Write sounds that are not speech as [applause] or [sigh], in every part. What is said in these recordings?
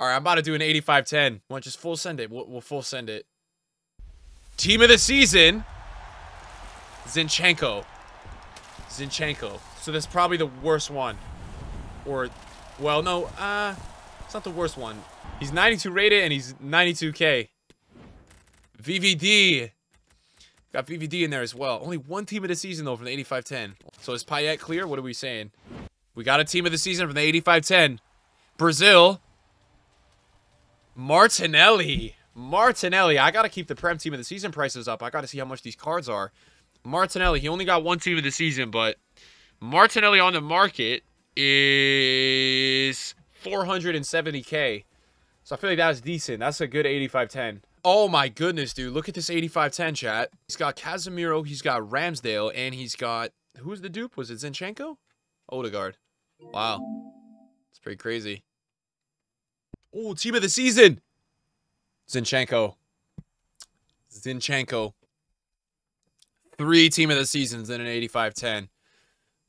All right, I'm about to do an 85-10. Want just full send it? We'll, we'll full send it. Team of the season, Zinchenko. Zinchenko. So that's probably the worst one. Or, well, no, uh, it's not the worst one. He's 92 rated and he's 92k. VVD. Got VVD in there as well. Only one team of the season, though, from the 85-10. So is Payet clear? What are we saying? We got a team of the season from the 85-10. Brazil. Martinelli. Martinelli. I got to keep the Prem team of the season prices up. I got to see how much these cards are. Martinelli. He only got one team of the season, but Martinelli on the market is 470k. So I feel like that's decent. That's a good 85-10. Oh my goodness, dude. Look at this 85-10 chat. He's got Casemiro, he's got Ramsdale, and he's got... Who's the dupe? Was it Zinchenko? Odegaard. Wow. It's pretty crazy. Oh, team of the season! Zinchenko. Zinchenko. Three team of the seasons in an 85-10.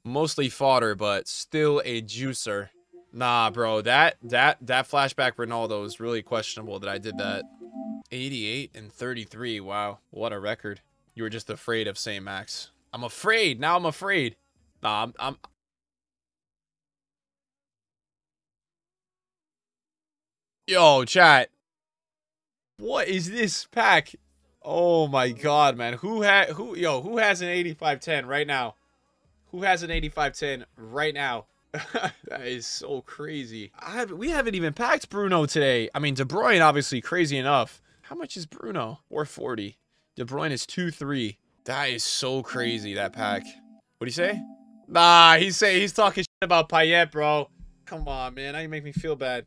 Mostly fodder, but still a juicer. Nah, bro. That that that flashback Ronaldo is really questionable that I did that. 88 and 33. Wow. What a record. You were just afraid of St. Max. I'm afraid. Now I'm afraid. Nah, I'm, I'm Yo, chat. What is this pack? Oh my god, man. Who had who yo, who has an 8510 right now? Who has an 8510 right now? [laughs] that is so crazy. I have we haven't even packed Bruno today. I mean, De Bruyne obviously crazy enough. How much is Bruno? 440. De Bruyne is 2-3. That is so crazy, that pack. What do you say? Nah, he's say he's talking shit about Payet, bro. Come on, man. Now you make me feel bad.